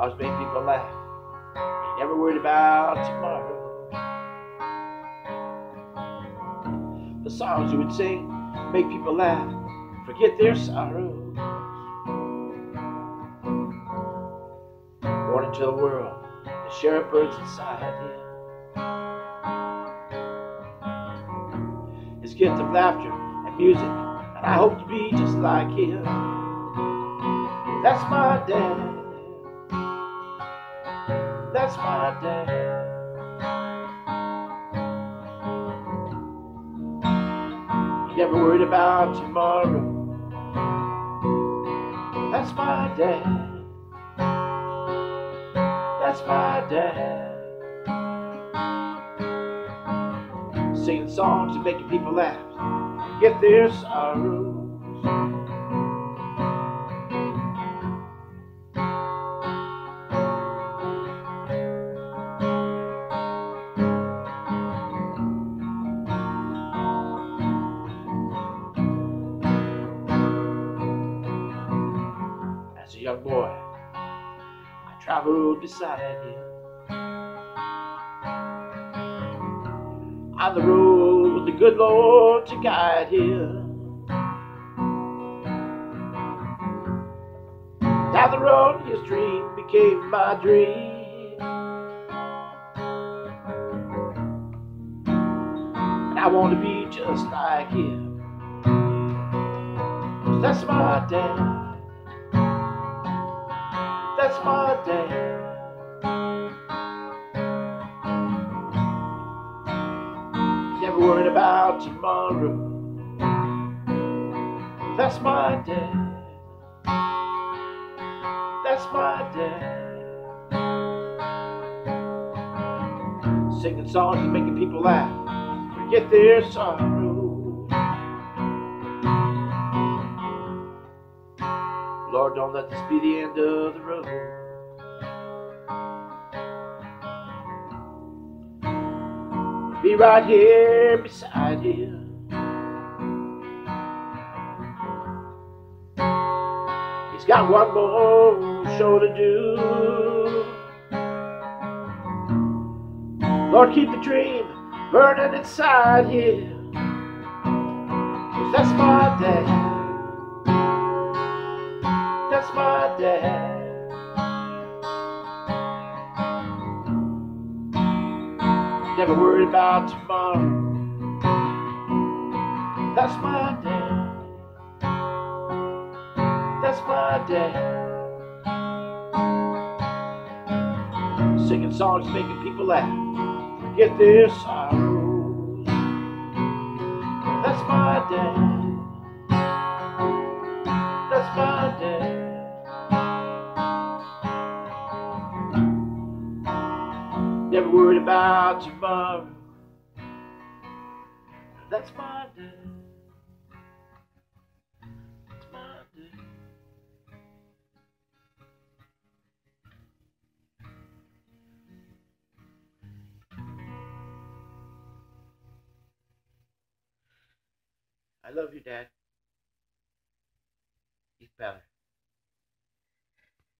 always made people laugh. He never worried about tomorrow. The songs he would sing make people laugh, forget their sorrows. Born into the world, the sheriff burns inside him. His gift of laughter and music, and I hope to be just like him. That's my dad. That's my dad. Never worried about tomorrow. That's my dad. That's my dad. Singing songs and making people laugh. Forget their sorrows. Uh, a young boy, I traveled beside him. On the road with the good Lord to guide him. Down the road, his dream became my dream. I want to be just like him. that's my dad. That's my dad. Never worried about tomorrow. That's my dad. That's my dad. Singing songs and making people laugh. Forget their sorrow. Lord, don't let this be the end of the road. Be right here beside you. He's got one more show to do. Lord, keep the dream burning inside here. 'Cause that's my dad. Never worried about tomorrow. That's my dad. That's my dad. Singing songs, making people laugh. Forget their sorrows. That's my dad. Never worried about tomorrow. That's my dad. That's my dad. I love you, Dad. He's better.